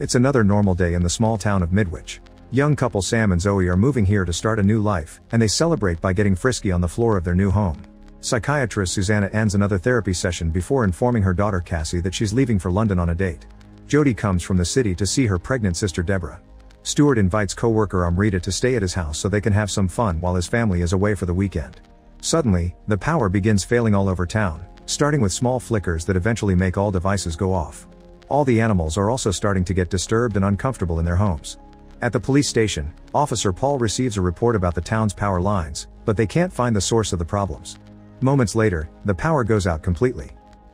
It's another normal day in the small town of Midwich. Young couple Sam and Zoe are moving here to start a new life, and they celebrate by getting frisky on the floor of their new home. Psychiatrist Susanna ends another therapy session before informing her daughter Cassie that she's leaving for London on a date. Jody comes from the city to see her pregnant sister Deborah. Stuart invites co-worker Amrita to stay at his house so they can have some fun while his family is away for the weekend. Suddenly, the power begins failing all over town, starting with small flickers that eventually make all devices go off. All the animals are also starting to get disturbed and uncomfortable in their homes. At the police station, Officer Paul receives a report about the town's power lines, but they can't find the source of the problems. Moments later, the power goes out completely.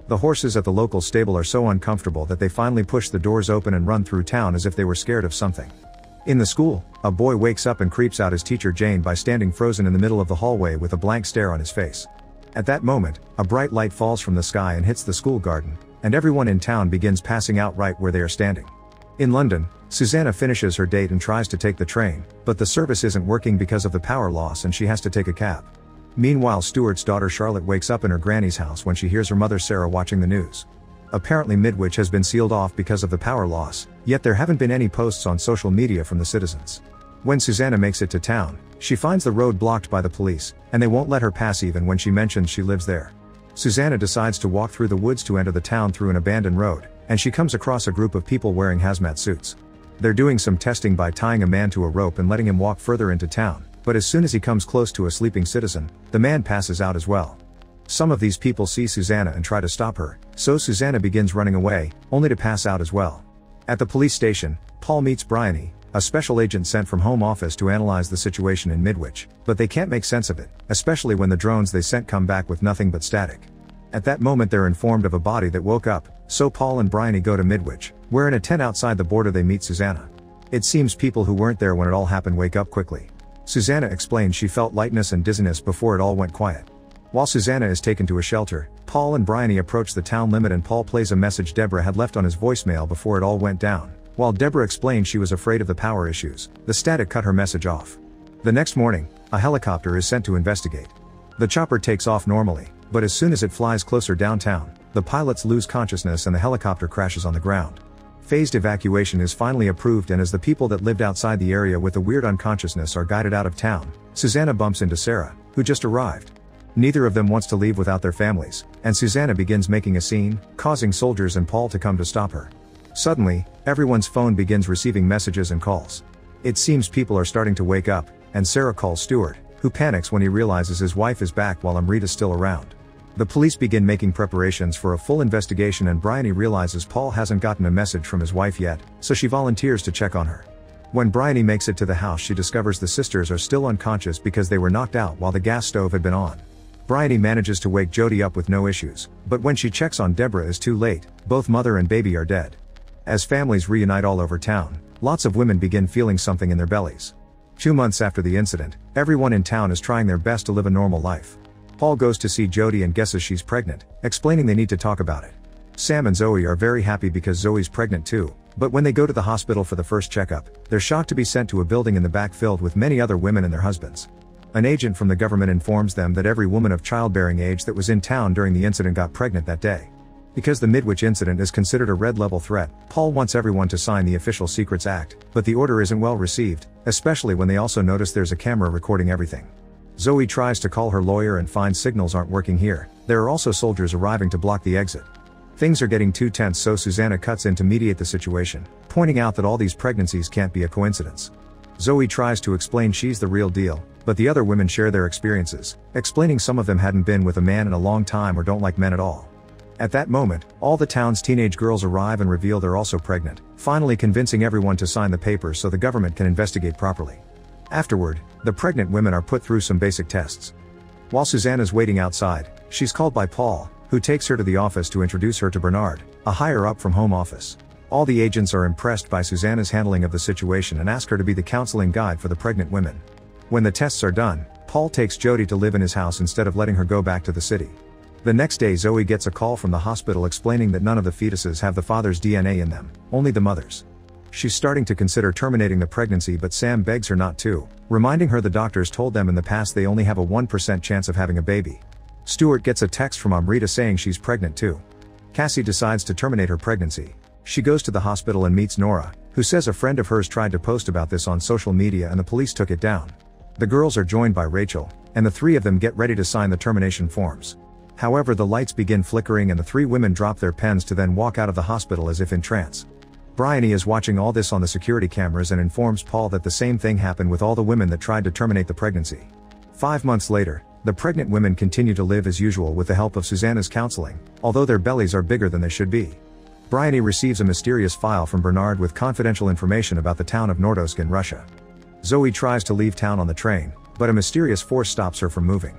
The horses at the local stable are so uncomfortable that they finally push the doors open and run through town as if they were scared of something. In the school, a boy wakes up and creeps out his teacher Jane by standing frozen in the middle of the hallway with a blank stare on his face. At that moment, a bright light falls from the sky and hits the school garden, and everyone in town begins passing out right where they are standing. In London, Susanna finishes her date and tries to take the train, but the service isn't working because of the power loss and she has to take a cab. Meanwhile, Stuart's daughter Charlotte wakes up in her granny's house when she hears her mother Sarah watching the news. Apparently, Midwich has been sealed off because of the power loss, yet there haven't been any posts on social media from the citizens. When Susanna makes it to town, she finds the road blocked by the police, and they won't let her pass even when she mentions she lives there. Susanna decides to walk through the woods to enter the town through an abandoned road, and she comes across a group of people wearing hazmat suits. They're doing some testing by tying a man to a rope and letting him walk further into town, but as soon as he comes close to a sleeping citizen, the man passes out as well. Some of these people see Susanna and try to stop her, so Susanna begins running away, only to pass out as well. At the police station, Paul meets Bryony, a special agent sent from home office to analyze the situation in Midwich, but they can't make sense of it, especially when the drones they sent come back with nothing but static. At that moment they're informed of a body that woke up, so Paul and Bryony go to Midwich, where in a tent outside the border they meet Susanna. It seems people who weren't there when it all happened wake up quickly. Susanna explains she felt lightness and dizziness before it all went quiet. While Susanna is taken to a shelter, Paul and Bryony approach the town limit and Paul plays a message Deborah had left on his voicemail before it all went down. While Deborah explained she was afraid of the power issues, the static cut her message off. The next morning, a helicopter is sent to investigate. The chopper takes off normally, but as soon as it flies closer downtown, the pilots lose consciousness and the helicopter crashes on the ground. Phased evacuation is finally approved and as the people that lived outside the area with the weird unconsciousness are guided out of town, Susanna bumps into Sarah, who just arrived. Neither of them wants to leave without their families, and Susanna begins making a scene, causing soldiers and Paul to come to stop her. Suddenly, everyone's phone begins receiving messages and calls. It seems people are starting to wake up, and Sarah calls Stuart, who panics when he realizes his wife is back while Amrita's still around. The police begin making preparations for a full investigation and Bryony realizes Paul hasn't gotten a message from his wife yet, so she volunteers to check on her. When Bryony makes it to the house she discovers the sisters are still unconscious because they were knocked out while the gas stove had been on. Bryony manages to wake Jody up with no issues, but when she checks on Deborah is too late, both mother and baby are dead. As families reunite all over town, lots of women begin feeling something in their bellies. Two months after the incident, everyone in town is trying their best to live a normal life. Paul goes to see Jody and guesses she's pregnant, explaining they need to talk about it. Sam and Zoe are very happy because Zoe's pregnant too, but when they go to the hospital for the first checkup, they're shocked to be sent to a building in the back filled with many other women and their husbands. An agent from the government informs them that every woman of childbearing age that was in town during the incident got pregnant that day. Because the Midwich incident is considered a red level threat, Paul wants everyone to sign the Official Secrets Act, but the order isn't well received, especially when they also notice there's a camera recording everything. Zoe tries to call her lawyer and finds signals aren't working here. There are also soldiers arriving to block the exit. Things are getting too tense so Susanna cuts in to mediate the situation, pointing out that all these pregnancies can't be a coincidence. Zoe tries to explain she's the real deal, but the other women share their experiences, explaining some of them hadn't been with a man in a long time or don't like men at all. At that moment, all the town's teenage girls arrive and reveal they're also pregnant, finally convincing everyone to sign the papers so the government can investigate properly. Afterward, the pregnant women are put through some basic tests. While Susanna's waiting outside, she's called by Paul, who takes her to the office to introduce her to Bernard, a higher up from home office. All the agents are impressed by Susanna's handling of the situation and ask her to be the counseling guide for the pregnant women. When the tests are done, Paul takes Jody to live in his house instead of letting her go back to the city. The next day Zoe gets a call from the hospital explaining that none of the fetuses have the father's DNA in them, only the mother's. She's starting to consider terminating the pregnancy but Sam begs her not to, reminding her the doctors told them in the past they only have a 1% chance of having a baby. Stuart gets a text from Amrita saying she's pregnant too. Cassie decides to terminate her pregnancy. She goes to the hospital and meets Nora, who says a friend of hers tried to post about this on social media and the police took it down. The girls are joined by Rachel, and the three of them get ready to sign the termination forms. However, the lights begin flickering and the three women drop their pens to then walk out of the hospital as if in trance. Bryony is watching all this on the security cameras and informs Paul that the same thing happened with all the women that tried to terminate the pregnancy. Five months later, the pregnant women continue to live as usual with the help of Susanna's counseling, although their bellies are bigger than they should be. Bryony receives a mysterious file from Bernard with confidential information about the town of Nordosk in Russia. Zoe tries to leave town on the train, but a mysterious force stops her from moving.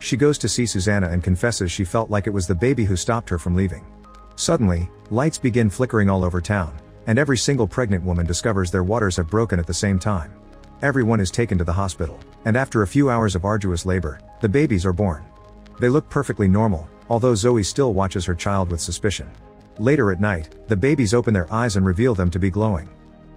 She goes to see Susanna and confesses she felt like it was the baby who stopped her from leaving. Suddenly, lights begin flickering all over town, and every single pregnant woman discovers their waters have broken at the same time. Everyone is taken to the hospital, and after a few hours of arduous labor, the babies are born. They look perfectly normal, although Zoe still watches her child with suspicion. Later at night, the babies open their eyes and reveal them to be glowing.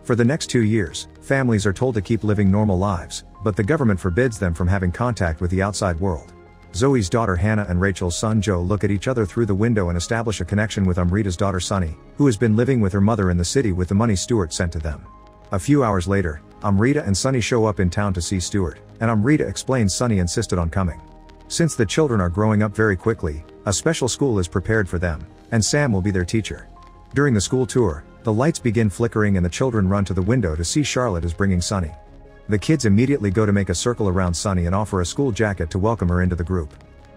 For the next two years, families are told to keep living normal lives, but the government forbids them from having contact with the outside world. Zoe's daughter Hannah and Rachel's son Joe look at each other through the window and establish a connection with Amrita's daughter Sunny, who has been living with her mother in the city with the money Stuart sent to them. A few hours later, Amrita and Sunny show up in town to see Stuart, and Amrita explains Sunny insisted on coming. Since the children are growing up very quickly, a special school is prepared for them, and Sam will be their teacher. During the school tour, the lights begin flickering and the children run to the window to see Charlotte is bringing Sunny. The kids immediately go to make a circle around Sunny and offer a school jacket to welcome her into the group.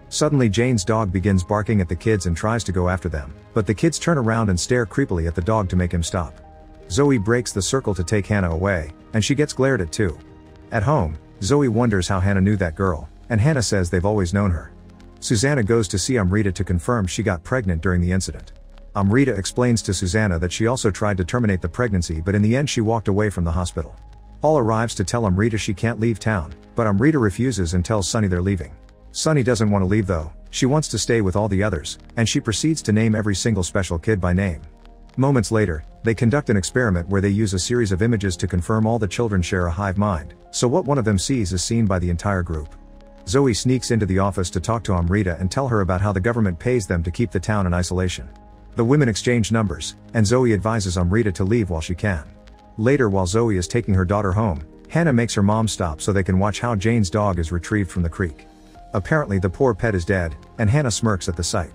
Suddenly Jane's dog begins barking at the kids and tries to go after them, but the kids turn around and stare creepily at the dog to make him stop. Zoe breaks the circle to take Hannah away, and she gets glared at too. At home, Zoe wonders how Hannah knew that girl, and Hannah says they've always known her. Susanna goes to see Amrita to confirm she got pregnant during the incident. Amrita explains to Susanna that she also tried to terminate the pregnancy but in the end she walked away from the hospital. Paul arrives to tell Amrita she can't leave town, but Amrita refuses and tells Sunny they're leaving. Sunny doesn't want to leave though, she wants to stay with all the others, and she proceeds to name every single special kid by name. Moments later, they conduct an experiment where they use a series of images to confirm all the children share a hive mind, so what one of them sees is seen by the entire group. Zoe sneaks into the office to talk to Amrita and tell her about how the government pays them to keep the town in isolation. The women exchange numbers, and Zoe advises Amrita to leave while she can. Later while Zoe is taking her daughter home, Hannah makes her mom stop so they can watch how Jane's dog is retrieved from the creek. Apparently the poor pet is dead, and Hannah smirks at the sight.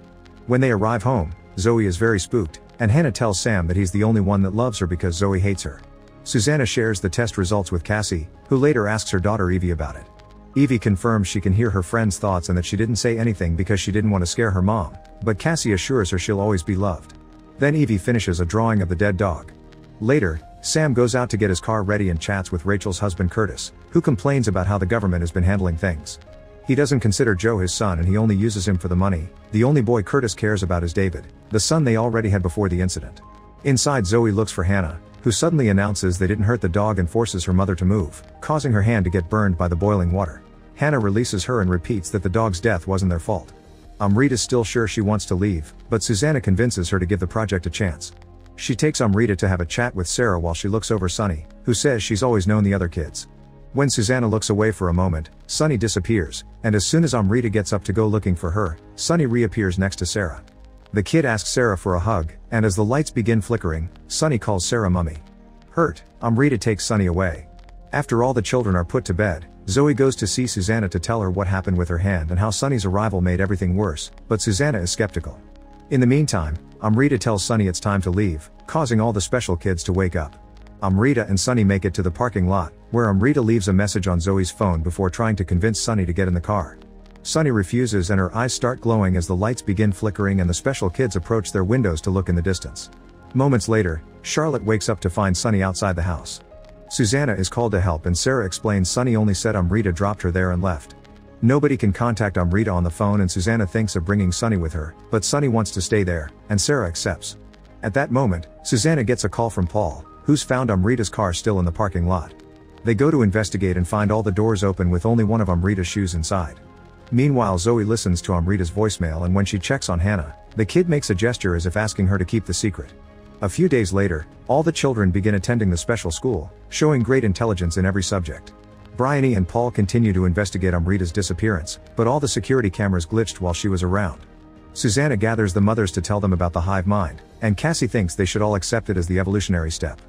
When they arrive home, Zoe is very spooked, and Hannah tells Sam that he's the only one that loves her because Zoe hates her. Susanna shares the test results with Cassie, who later asks her daughter Evie about it. Evie confirms she can hear her friend's thoughts and that she didn't say anything because she didn't want to scare her mom, but Cassie assures her she'll always be loved. Then Evie finishes a drawing of the dead dog. Later, Sam goes out to get his car ready and chats with Rachel's husband Curtis, who complains about how the government has been handling things. He doesn't consider Joe his son and he only uses him for the money. The only boy Curtis cares about is David, the son they already had before the incident. Inside Zoe looks for Hannah, who suddenly announces they didn't hurt the dog and forces her mother to move, causing her hand to get burned by the boiling water. Hannah releases her and repeats that the dog's death wasn't their fault. Um, Amrita is still sure she wants to leave, but Susanna convinces her to give the project a chance. She takes Amrita to have a chat with Sarah while she looks over Sunny, who says she's always known the other kids. When Susanna looks away for a moment, Sunny disappears, and as soon as Amrita gets up to go looking for her, Sunny reappears next to Sarah. The kid asks Sarah for a hug, and as the lights begin flickering, Sunny calls Sarah mummy. Hurt, Amrita takes Sunny away. After all the children are put to bed, Zoe goes to see Susanna to tell her what happened with her hand and how Sunny's arrival made everything worse, but Susanna is skeptical. In the meantime, Amrita tells Sunny it's time to leave, causing all the special kids to wake up. Amrita and Sunny make it to the parking lot, where Amrita leaves a message on Zoe's phone before trying to convince Sunny to get in the car. Sunny refuses and her eyes start glowing as the lights begin flickering and the special kids approach their windows to look in the distance. Moments later, Charlotte wakes up to find Sunny outside the house. Susanna is called to help and Sarah explains Sunny only said Amrita dropped her there and left. Nobody can contact Amrita on the phone and Susanna thinks of bringing Sunny with her, but Sunny wants to stay there, and Sarah accepts. At that moment, Susanna gets a call from Paul, who's found Amrita's car still in the parking lot. They go to investigate and find all the doors open with only one of Amrita's shoes inside. Meanwhile Zoe listens to Amrita's voicemail and when she checks on Hannah, the kid makes a gesture as if asking her to keep the secret. A few days later, all the children begin attending the special school, showing great intelligence in every subject. Bryony and Paul continue to investigate Amrita's disappearance, but all the security cameras glitched while she was around. Susanna gathers the mothers to tell them about the hive mind, and Cassie thinks they should all accept it as the evolutionary step.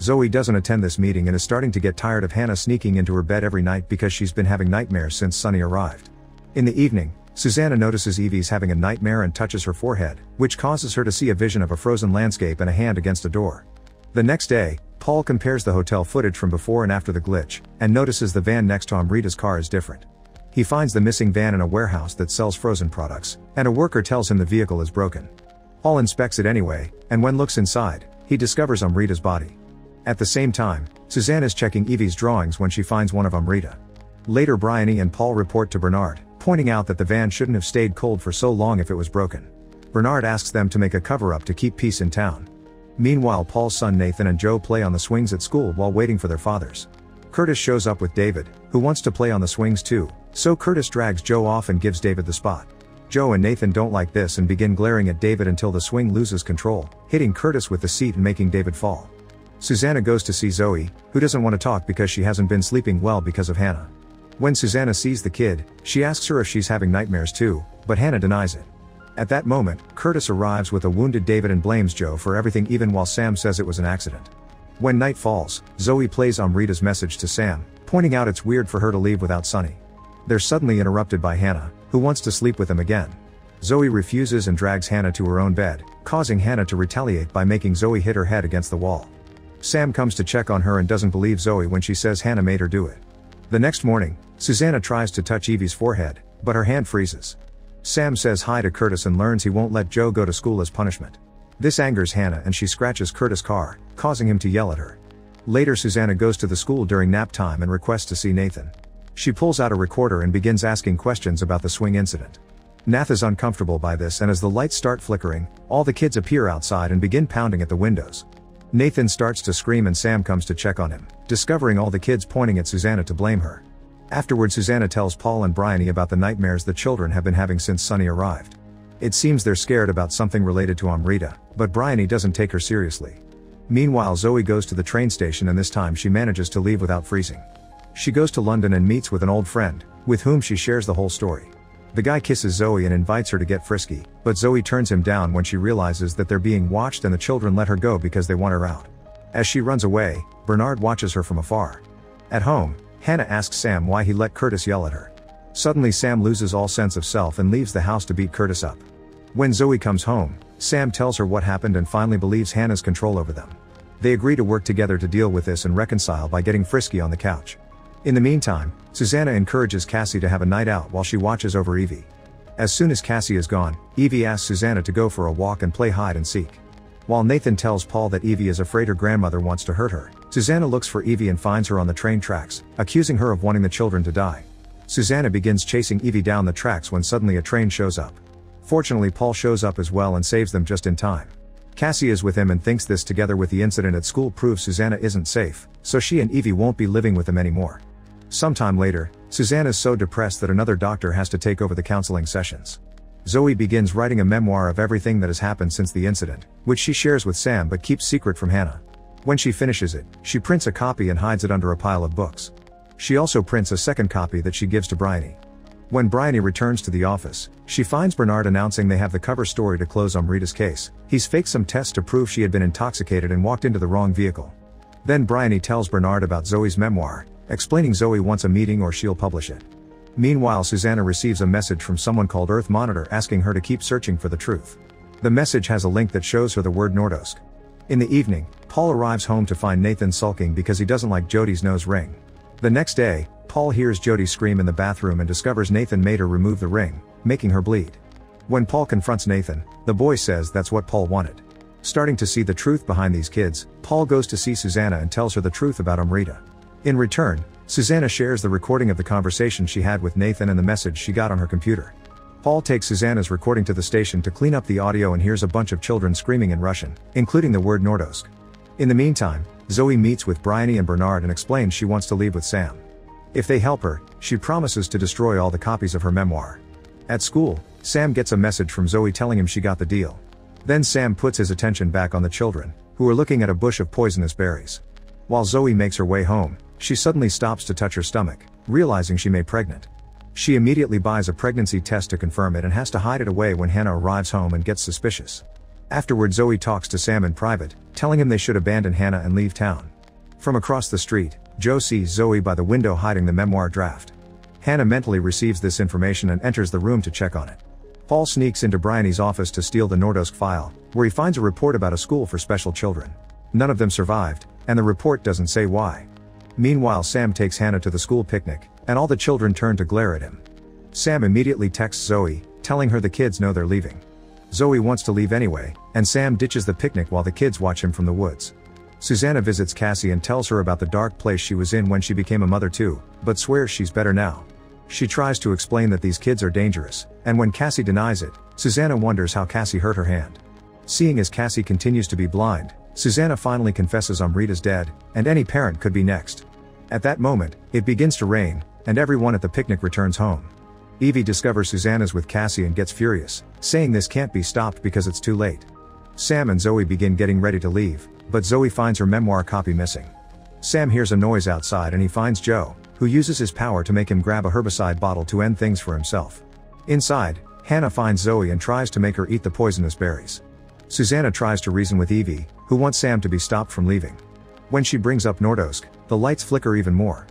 Zoe doesn't attend this meeting and is starting to get tired of Hannah sneaking into her bed every night because she's been having nightmares since Sunny arrived. In the evening, Susanna notices Evie's having a nightmare and touches her forehead, which causes her to see a vision of a frozen landscape and a hand against a door. The next day, Paul compares the hotel footage from before and after the glitch, and notices the van next to Amrita's car is different. He finds the missing van in a warehouse that sells frozen products, and a worker tells him the vehicle is broken. Paul inspects it anyway, and when looks inside, he discovers Amrita's body. At the same time, Suzanne is checking Evie's drawings when she finds one of Amrita. Later Bryony and Paul report to Bernard, pointing out that the van shouldn't have stayed cold for so long if it was broken. Bernard asks them to make a cover-up to keep peace in town. Meanwhile Paul's son Nathan and Joe play on the swings at school while waiting for their fathers. Curtis shows up with David, who wants to play on the swings too, so Curtis drags Joe off and gives David the spot. Joe and Nathan don't like this and begin glaring at David until the swing loses control, hitting Curtis with the seat and making David fall. Susanna goes to see Zoe, who doesn't want to talk because she hasn't been sleeping well because of Hannah. When Susanna sees the kid, she asks her if she's having nightmares too, but Hannah denies it. At that moment, Curtis arrives with a wounded David and blames Joe for everything even while Sam says it was an accident. When night falls, Zoe plays Amrita's message to Sam, pointing out it's weird for her to leave without Sunny. They're suddenly interrupted by Hannah, who wants to sleep with him again. Zoe refuses and drags Hannah to her own bed, causing Hannah to retaliate by making Zoe hit her head against the wall. Sam comes to check on her and doesn't believe Zoe when she says Hannah made her do it. The next morning, Susanna tries to touch Evie's forehead, but her hand freezes. Sam says hi to Curtis and learns he won't let Joe go to school as punishment. This angers Hannah and she scratches Curtis' car, causing him to yell at her. Later Susanna goes to the school during nap time and requests to see Nathan. She pulls out a recorder and begins asking questions about the swing incident. Nath is uncomfortable by this and as the lights start flickering, all the kids appear outside and begin pounding at the windows. Nathan starts to scream and Sam comes to check on him, discovering all the kids pointing at Susanna to blame her. Afterward Susanna tells Paul and Bryony about the nightmares the children have been having since Sunny arrived. It seems they're scared about something related to Amrita, but Bryony doesn't take her seriously. Meanwhile Zoe goes to the train station and this time she manages to leave without freezing. She goes to London and meets with an old friend, with whom she shares the whole story. The guy kisses Zoe and invites her to get frisky, but Zoe turns him down when she realizes that they're being watched and the children let her go because they want her out. As she runs away, Bernard watches her from afar. At home, Hannah asks Sam why he let Curtis yell at her. Suddenly Sam loses all sense of self and leaves the house to beat Curtis up. When Zoe comes home, Sam tells her what happened and finally believes Hannah's control over them. They agree to work together to deal with this and reconcile by getting frisky on the couch. In the meantime, Susanna encourages Cassie to have a night out while she watches over Evie. As soon as Cassie is gone, Evie asks Susanna to go for a walk and play hide and seek. While Nathan tells Paul that Evie is afraid her grandmother wants to hurt her, Susanna looks for Evie and finds her on the train tracks, accusing her of wanting the children to die. Susanna begins chasing Evie down the tracks when suddenly a train shows up. Fortunately Paul shows up as well and saves them just in time. Cassie is with him and thinks this together with the incident at school proves Susanna isn't safe, so she and Evie won't be living with them anymore. Sometime later, Susanna is so depressed that another doctor has to take over the counseling sessions. Zoe begins writing a memoir of everything that has happened since the incident, which she shares with Sam but keeps secret from Hannah. When she finishes it, she prints a copy and hides it under a pile of books. She also prints a second copy that she gives to Bryony. When Bryony returns to the office, she finds Bernard announcing they have the cover story to close Amrita's case. He's faked some tests to prove she had been intoxicated and walked into the wrong vehicle. Then Bryony tells Bernard about Zoe's memoir, explaining Zoe wants a meeting or she'll publish it. Meanwhile Susanna receives a message from someone called Earth Monitor asking her to keep searching for the truth. The message has a link that shows her the word Nordosk. In the evening, Paul arrives home to find Nathan sulking because he doesn't like Jody's nose ring. The next day, Paul hears Jody scream in the bathroom and discovers Nathan made her remove the ring, making her bleed. When Paul confronts Nathan, the boy says that's what Paul wanted. Starting to see the truth behind these kids, Paul goes to see Susanna and tells her the truth about Amrita. In return, Susanna shares the recording of the conversation she had with Nathan and the message she got on her computer. Paul takes Susanna's recording to the station to clean up the audio and hears a bunch of children screaming in Russian, including the word Nordosk. In the meantime, Zoe meets with Bryony and Bernard and explains she wants to leave with Sam. If they help her, she promises to destroy all the copies of her memoir. At school, Sam gets a message from Zoe telling him she got the deal. Then Sam puts his attention back on the children, who are looking at a bush of poisonous berries. While Zoe makes her way home, she suddenly stops to touch her stomach, realizing she may be pregnant. She immediately buys a pregnancy test to confirm it and has to hide it away when Hannah arrives home and gets suspicious. Afterward, Zoe talks to Sam in private, telling him they should abandon Hannah and leave town. From across the street, Joe sees Zoe by the window hiding the memoir draft. Hannah mentally receives this information and enters the room to check on it. Paul sneaks into Bryony's office to steal the Nordosk file, where he finds a report about a school for special children. None of them survived, and the report doesn't say why. Meanwhile, Sam takes Hannah to the school picnic, and all the children turn to glare at him. Sam immediately texts Zoe, telling her the kids know they're leaving. Zoe wants to leave anyway, and Sam ditches the picnic while the kids watch him from the woods. Susanna visits Cassie and tells her about the dark place she was in when she became a mother too, but swears she's better now. She tries to explain that these kids are dangerous, and when Cassie denies it, Susanna wonders how Cassie hurt her hand. Seeing as Cassie continues to be blind, Susanna finally confesses Amrita's dead, and any parent could be next. At that moment, it begins to rain, and everyone at the picnic returns home. Evie discovers Susanna's with Cassie and gets furious, saying this can't be stopped because it's too late. Sam and Zoe begin getting ready to leave, but Zoe finds her memoir copy missing. Sam hears a noise outside and he finds Joe, who uses his power to make him grab a herbicide bottle to end things for himself. Inside, Hannah finds Zoe and tries to make her eat the poisonous berries. Susanna tries to reason with Evie, who wants Sam to be stopped from leaving. When she brings up Nordosk, the lights flicker even more.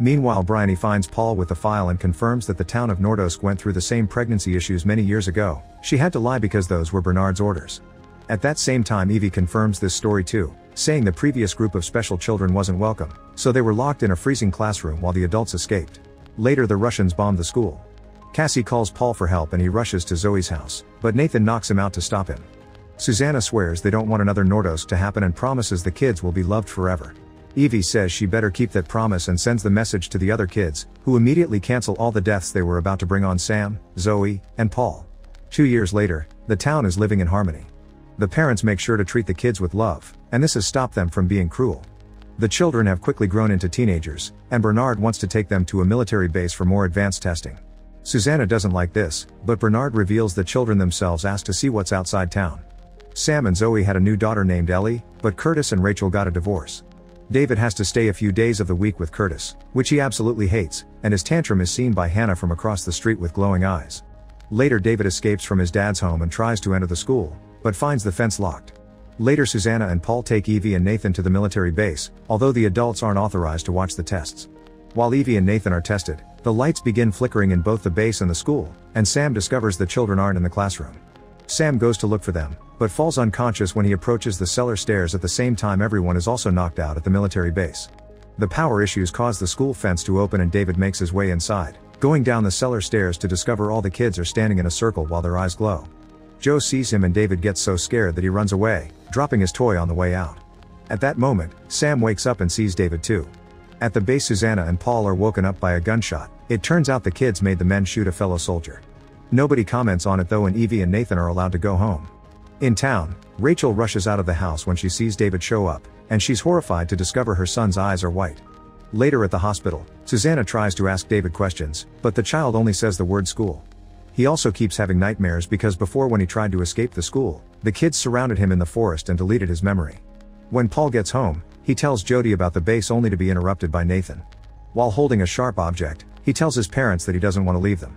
Meanwhile, Bryony finds Paul with the file and confirms that the town of Nordosk went through the same pregnancy issues many years ago. She had to lie because those were Bernard's orders. At that same time, Evie confirms this story too, saying the previous group of special children wasn't welcome, so they were locked in a freezing classroom while the adults escaped. Later, the Russians bombed the school. Cassie calls Paul for help and he rushes to Zoe's house, but Nathan knocks him out to stop him. Susanna swears they don't want another Nordosk to happen and promises the kids will be loved forever. Evie says she better keep that promise and sends the message to the other kids, who immediately cancel all the deaths they were about to bring on Sam, Zoe, and Paul. Two years later, the town is living in harmony. The parents make sure to treat the kids with love, and this has stopped them from being cruel. The children have quickly grown into teenagers, and Bernard wants to take them to a military base for more advanced testing. Susanna doesn't like this, but Bernard reveals the children themselves ask to see what's outside town. Sam and Zoe had a new daughter named Ellie, but Curtis and Rachel got a divorce. David has to stay a few days of the week with Curtis, which he absolutely hates, and his tantrum is seen by Hannah from across the street with glowing eyes. Later, David escapes from his dad's home and tries to enter the school, but finds the fence locked. Later, Susanna and Paul take Evie and Nathan to the military base, although the adults aren't authorized to watch the tests. While Evie and Nathan are tested, the lights begin flickering in both the base and the school, and Sam discovers the children aren't in the classroom. Sam goes to look for them, but falls unconscious when he approaches the cellar stairs at the same time everyone is also knocked out at the military base. The power issues cause the school fence to open and David makes his way inside, going down the cellar stairs to discover all the kids are standing in a circle while their eyes glow. Joe sees him and David gets so scared that he runs away, dropping his toy on the way out. At that moment, Sam wakes up and sees David too. At the base Susanna and Paul are woken up by a gunshot, it turns out the kids made the men shoot a fellow soldier. Nobody comments on it though and Evie and Nathan are allowed to go home. In town, Rachel rushes out of the house when she sees David show up, and she's horrified to discover her son's eyes are white. Later at the hospital, Susanna tries to ask David questions, but the child only says the word school. He also keeps having nightmares because before when he tried to escape the school, the kids surrounded him in the forest and deleted his memory. When Paul gets home, he tells Jody about the base only to be interrupted by Nathan. While holding a sharp object, he tells his parents that he doesn't want to leave them.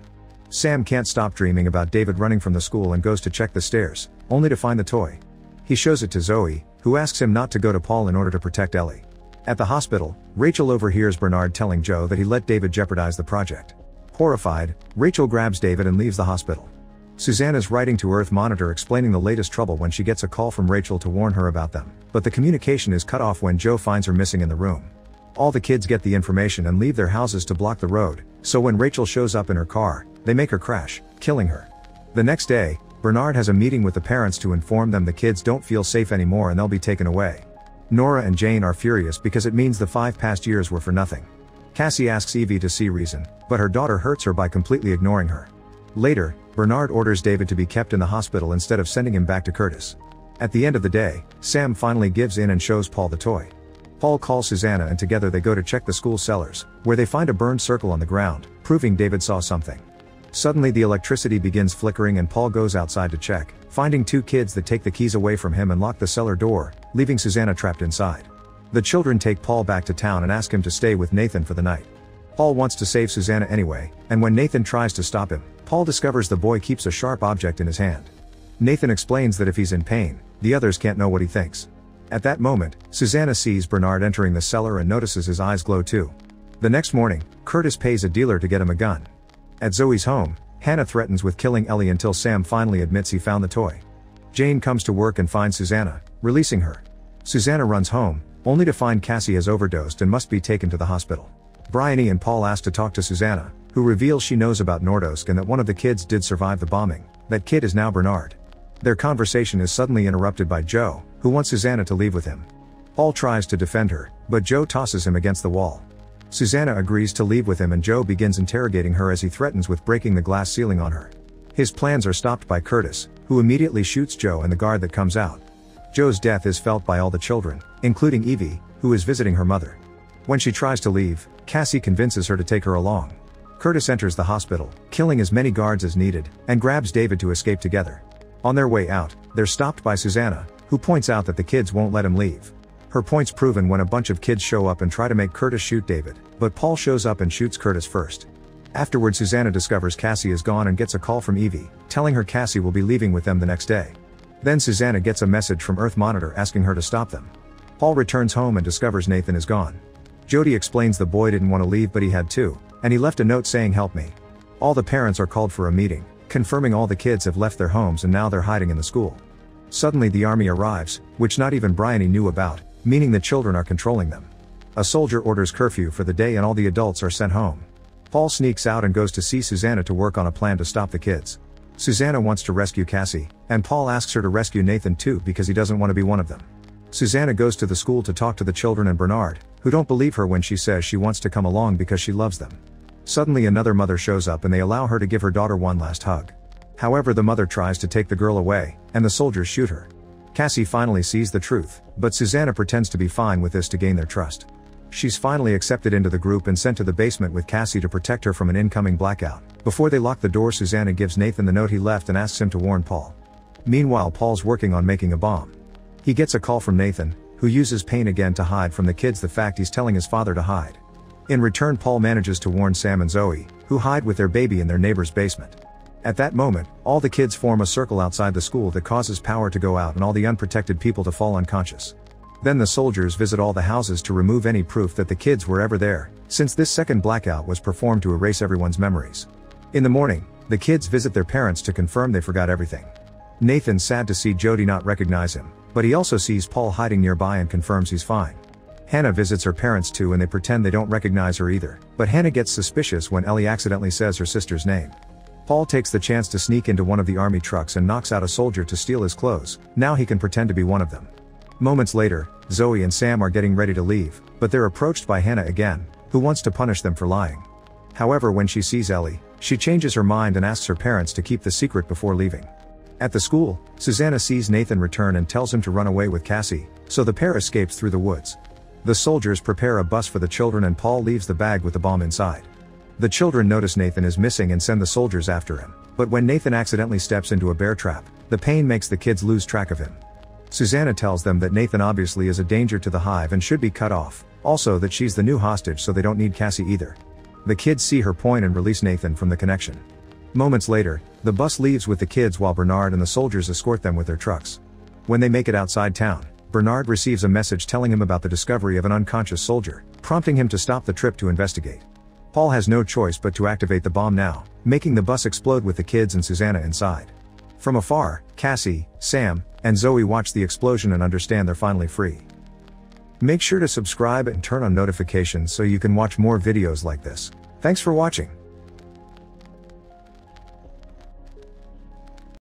Sam can't stop dreaming about David running from the school and goes to check the stairs, only to find the toy. He shows it to Zoe, who asks him not to go to Paul in order to protect Ellie. At the hospital, Rachel overhears Bernard telling Joe that he let David jeopardize the project. Horrified, Rachel grabs David and leaves the hospital. Suzanne is writing to Earth Monitor explaining the latest trouble when she gets a call from Rachel to warn her about them, but the communication is cut off when Joe finds her missing in the room. All the kids get the information and leave their houses to block the road, so when Rachel shows up in her car, they make her crash, killing her. The next day, Bernard has a meeting with the parents to inform them the kids don't feel safe anymore and they'll be taken away. Nora and Jane are furious because it means the five past years were for nothing. Cassie asks Evie to see reason, but her daughter hurts her by completely ignoring her. Later, Bernard orders David to be kept in the hospital instead of sending him back to Curtis. At the end of the day, Sam finally gives in and shows Paul the toy. Paul calls Susanna and together they go to check the school cellars, where they find a burned circle on the ground, proving David saw something. Suddenly the electricity begins flickering and Paul goes outside to check, finding two kids that take the keys away from him and lock the cellar door, leaving Susanna trapped inside. The children take Paul back to town and ask him to stay with Nathan for the night. Paul wants to save Susanna anyway, and when Nathan tries to stop him, Paul discovers the boy keeps a sharp object in his hand. Nathan explains that if he's in pain, the others can't know what he thinks. At that moment, Susanna sees Bernard entering the cellar and notices his eyes glow too. The next morning, Curtis pays a dealer to get him a gun. At Zoe's home, Hannah threatens with killing Ellie until Sam finally admits he found the toy. Jane comes to work and finds Susanna, releasing her. Susanna runs home, only to find Cassie has overdosed and must be taken to the hospital. Bryony and Paul ask to talk to Susanna, who reveals she knows about Nordosk and that one of the kids did survive the bombing. That kid is now Bernard. Their conversation is suddenly interrupted by Joe, who wants Susanna to leave with him. Paul tries to defend her, but Joe tosses him against the wall. Susanna agrees to leave with him and Joe begins interrogating her as he threatens with breaking the glass ceiling on her. His plans are stopped by Curtis, who immediately shoots Joe and the guard that comes out. Joe's death is felt by all the children, including Evie, who is visiting her mother. When she tries to leave, Cassie convinces her to take her along. Curtis enters the hospital, killing as many guards as needed, and grabs David to escape together. On their way out, they're stopped by Susanna, who points out that the kids won't let him leave. Her point's proven when a bunch of kids show up and try to make Curtis shoot David, but Paul shows up and shoots Curtis first. Afterward Susanna discovers Cassie is gone and gets a call from Evie, telling her Cassie will be leaving with them the next day. Then Susanna gets a message from Earth Monitor asking her to stop them. Paul returns home and discovers Nathan is gone. Jody explains the boy didn't want to leave but he had to, and he left a note saying help me. All the parents are called for a meeting, confirming all the kids have left their homes and now they're hiding in the school. Suddenly the army arrives, which not even Bryony knew about, meaning the children are controlling them. A soldier orders curfew for the day and all the adults are sent home. Paul sneaks out and goes to see Susanna to work on a plan to stop the kids. Susanna wants to rescue Cassie, and Paul asks her to rescue Nathan too because he doesn't want to be one of them. Susanna goes to the school to talk to the children and Bernard, who don't believe her when she says she wants to come along because she loves them. Suddenly another mother shows up and they allow her to give her daughter one last hug. However the mother tries to take the girl away, and the soldiers shoot her. Cassie finally sees the truth, but Susanna pretends to be fine with this to gain their trust. She's finally accepted into the group and sent to the basement with Cassie to protect her from an incoming blackout. Before they lock the door Susanna gives Nathan the note he left and asks him to warn Paul. Meanwhile Paul's working on making a bomb. He gets a call from Nathan, who uses pain again to hide from the kids the fact he's telling his father to hide. In return Paul manages to warn Sam and Zoe, who hide with their baby in their neighbor's basement. At that moment, all the kids form a circle outside the school that causes power to go out and all the unprotected people to fall unconscious. Then the soldiers visit all the houses to remove any proof that the kids were ever there, since this second blackout was performed to erase everyone's memories. In the morning, the kids visit their parents to confirm they forgot everything. Nathan's sad to see Jody not recognize him, but he also sees Paul hiding nearby and confirms he's fine. Hannah visits her parents too and they pretend they don't recognize her either, but Hannah gets suspicious when Ellie accidentally says her sister's name. Paul takes the chance to sneak into one of the army trucks and knocks out a soldier to steal his clothes, now he can pretend to be one of them. Moments later, Zoe and Sam are getting ready to leave, but they're approached by Hannah again, who wants to punish them for lying. However when she sees Ellie, she changes her mind and asks her parents to keep the secret before leaving. At the school, Susanna sees Nathan return and tells him to run away with Cassie, so the pair escapes through the woods. The soldiers prepare a bus for the children and Paul leaves the bag with the bomb inside. The children notice Nathan is missing and send the soldiers after him, but when Nathan accidentally steps into a bear trap, the pain makes the kids lose track of him. Susanna tells them that Nathan obviously is a danger to the hive and should be cut off, also that she's the new hostage so they don't need Cassie either. The kids see her point and release Nathan from the connection. Moments later, the bus leaves with the kids while Bernard and the soldiers escort them with their trucks. When they make it outside town, Bernard receives a message telling him about the discovery of an unconscious soldier, prompting him to stop the trip to investigate. Paul has no choice but to activate the bomb now, making the bus explode with the kids and Susanna inside. From afar, Cassie, Sam, and Zoe watch the explosion and understand they're finally free. Make sure to subscribe and turn on notifications so you can watch more videos like this. Thanks for watching.